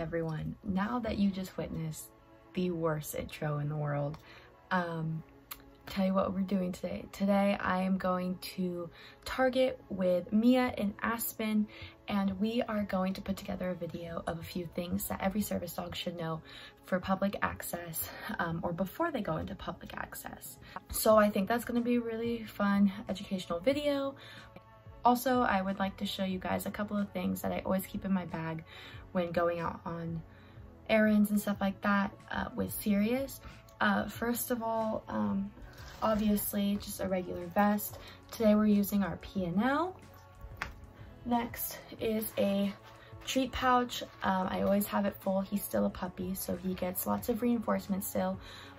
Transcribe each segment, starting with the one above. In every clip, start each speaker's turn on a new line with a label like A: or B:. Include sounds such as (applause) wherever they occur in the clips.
A: everyone. Now that you just witnessed the worst intro in the world, um, tell you what we're doing today. Today I am going to Target with Mia and Aspen and we are going to put together a video of a few things that every service dog should know for public access um, or before they go into public access. So I think that's going to be a really fun educational video. Also, I would like to show you guys a couple of things that I always keep in my bag when going out on errands and stuff like that uh, with Sirius. Uh, first of all, um, obviously just a regular vest. Today we're using our P&L. Next is a treat pouch. Um, I always have it full. He's still a puppy, so he gets lots of reinforcement still,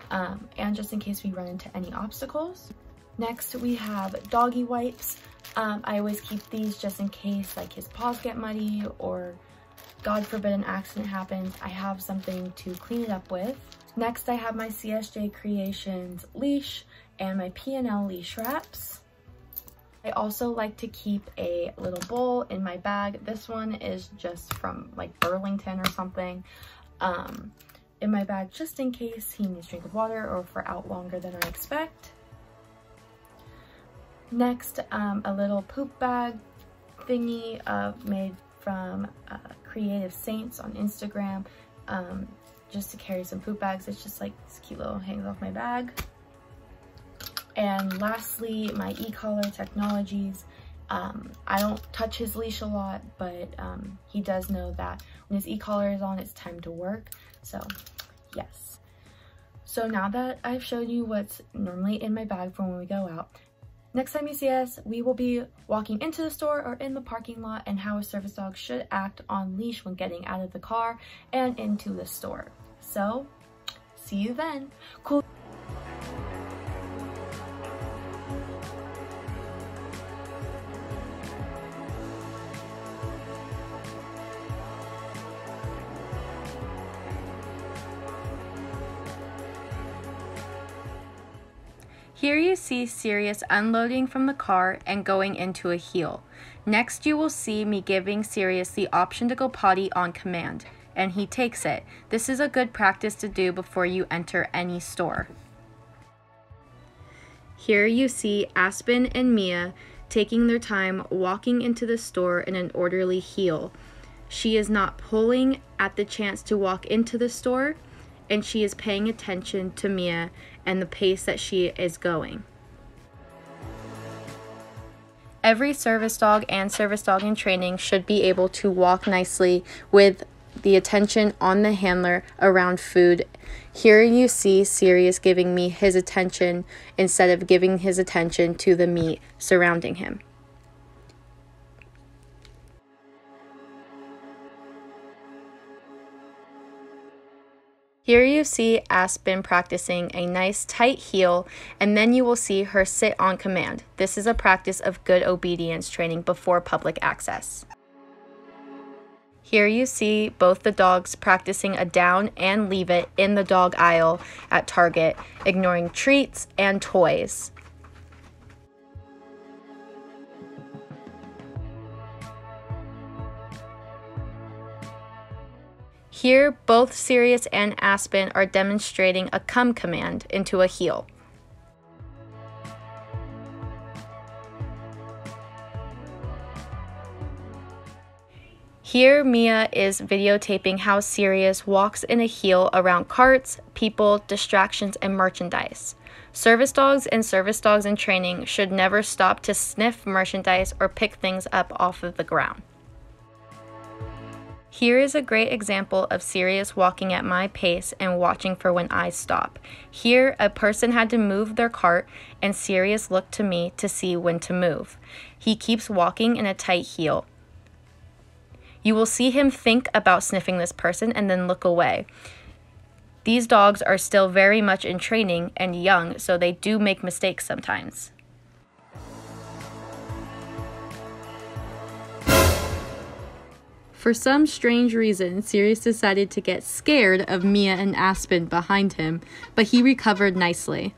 A: um, and just in case we run into any obstacles. Next, we have doggy wipes. Um, I always keep these just in case like his paws get muddy or God forbid an accident happens. I have something to clean it up with. Next, I have my CSJ Creations leash and my P&L leash wraps. I also like to keep a little bowl in my bag. This one is just from like Burlington or something. Um, in my bag just in case he needs a drink of water or for out longer than I expect. Next, um, a little poop bag thingy uh, made from uh, Creative Saints on Instagram um, just to carry some poop bags. It's just like this cute little hangs off my bag. And lastly, my e-collar technologies. Um, I don't touch his leash a lot, but um, he does know that when his e-collar is on, it's time to work. So yes. So now that I've shown you what's normally in my bag for when we go out, next time you see us, we will be walking into the store or in the parking lot and how a service dog should act on leash when getting out of the car and into the store. So see you then. Cool.
B: Here you see Sirius unloading from the car and going into a heel. Next you will see me giving Sirius the option to go potty on command, and he takes it. This is a good practice to do before you enter any store. Here you see Aspen and Mia taking their time walking into the store in an orderly heel. She is not pulling at the chance to walk into the store, and she is paying attention to Mia and the pace that she is going. Every service dog and service dog in training should be able to walk nicely with the attention on the handler around food. Here you see Sirius giving me his attention instead of giving his attention to the meat surrounding him. Here you see Aspen practicing a nice tight heel and then you will see her sit on command. This is a practice of good obedience training before public access. Here you see both the dogs practicing a down and leave it in the dog aisle at Target, ignoring treats and toys. Here, both Sirius and Aspen are demonstrating a come command into a heel. Here, Mia is videotaping how Sirius walks in a heel around carts, people, distractions, and merchandise. Service dogs and service dogs in training should never stop to sniff merchandise or pick things up off of the ground. Here is a great example of Sirius walking at my pace and watching for when I stop. Here, a person had to move their cart, and Sirius looked to me to see when to move. He keeps walking in a tight heel. You will see him think about sniffing this person and then look away. These dogs are still very much in training and young, so they do make mistakes sometimes. For some strange reason, Sirius decided to get scared of Mia and Aspen behind him, but he recovered nicely.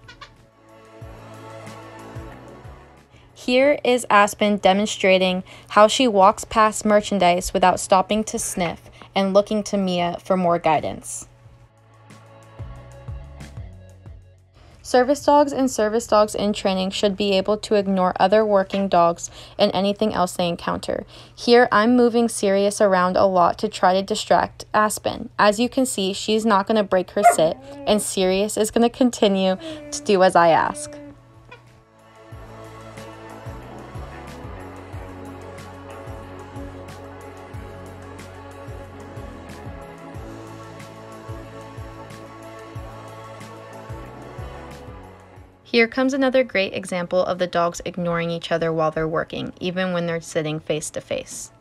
B: Here is Aspen demonstrating how she walks past merchandise without stopping to sniff and looking to Mia for more guidance. Service dogs and service dogs in training should be able to ignore other working dogs and anything else they encounter. Here, I'm moving Sirius around a lot to try to distract Aspen. As you can see, she's not going to break her sit, and Sirius is going to continue to do as I ask. Here comes another great example of the dogs ignoring each other while they're working, even when they're sitting face to face.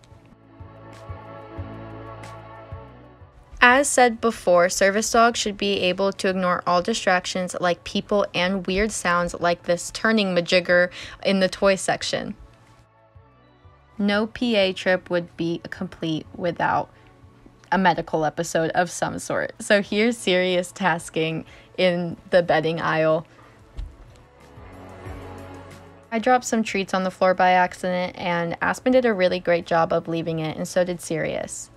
B: As said before, service dogs should be able to ignore all distractions like people and weird sounds like this turning majigger in the toy section. No PA trip would be complete without a medical episode of some sort. So here's Sirius tasking in the bedding aisle I dropped some treats on the floor by accident, and Aspen did a really great job of leaving it, and so did Sirius.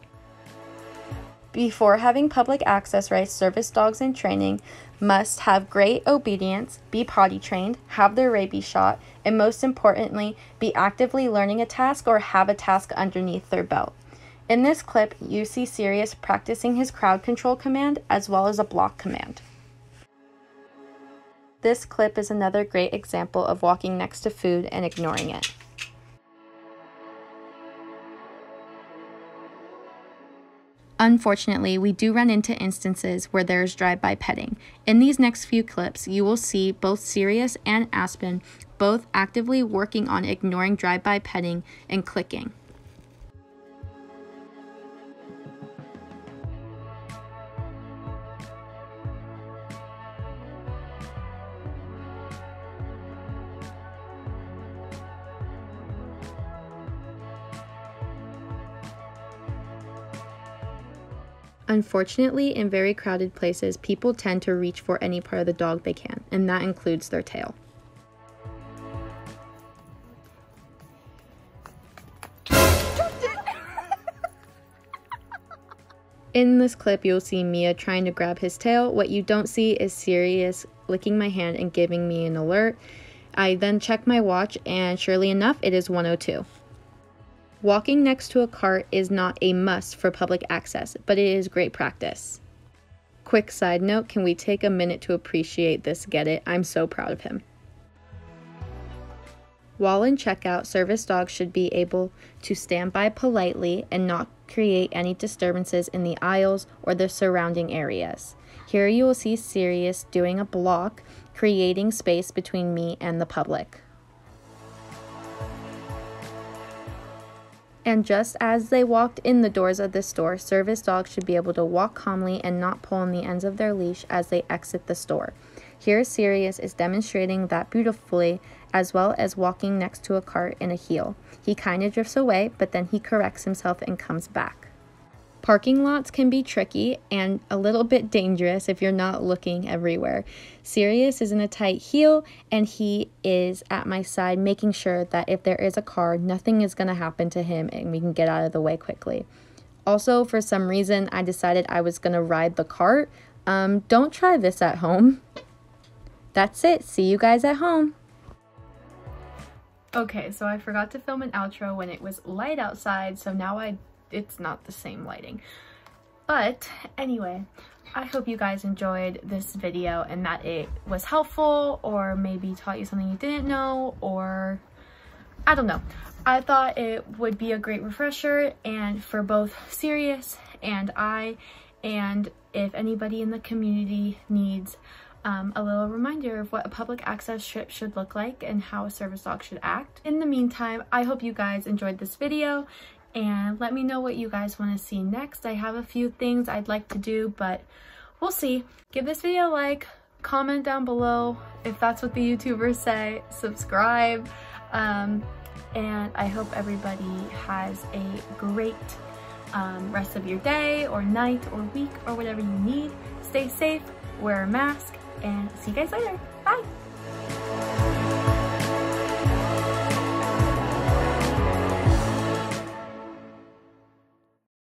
B: Before having public access rights, service dogs in training must have great obedience, be potty trained, have their rabies shot, and most importantly, be actively learning a task or have a task underneath their belt. In this clip, you see Sirius practicing his crowd control command as well as a block command. This clip is another great example of walking next to food and ignoring it. Unfortunately, we do run into instances where there is drive-by petting. In these next few clips, you will see both Sirius and Aspen both actively working on ignoring drive-by petting and clicking. Unfortunately, in very crowded places, people tend to reach for any part of the dog they can, and that includes their tail. (laughs) In this clip, you'll see Mia trying to grab his tail. What you don't see is Sirius licking my hand and giving me an alert. I then check my watch, and surely enough, it is 102. Walking next to a cart is not a must for public access, but it is great practice. Quick side note can we take a minute to appreciate this get it? I'm so proud of him. While in checkout, service dogs should be able to stand by politely and not create any disturbances in the aisles or the surrounding areas. Here you will see Sirius doing a block, creating space between me and the public. And just as they walked in the doors of the store, service dogs should be able to walk calmly and not pull on the ends of their leash as they exit the store. Here, Sirius is demonstrating that beautifully, as well as walking next to a cart in a heel. He kind of drifts away, but then he corrects himself and comes back. Parking lots can be tricky and a little bit dangerous if you're not looking everywhere. Sirius is in a tight heel and he is at my side making sure that if there is a car, nothing is going to happen to him and we can get out of the way quickly. Also, for some reason, I decided I was going to ride the cart. Um, don't try this at home. That's it. See you guys at home.
A: Okay, so I forgot to film an outro when it was light outside, so now I it's not the same lighting. But anyway, I hope you guys enjoyed this video and that it was helpful or maybe taught you something you didn't know or I don't know. I thought it would be a great refresher and for both Sirius and I and if anybody in the community needs um, a little reminder of what a public access trip should look like and how a service dog should act. In the meantime, I hope you guys enjoyed this video and let me know what you guys want to see next. I have a few things I'd like to do, but we'll see. Give this video a like, comment down below if that's what the YouTubers say, subscribe, um, and I hope everybody has a great um, rest of your day or night or week or whatever you need. Stay safe, wear a mask, and see you guys later.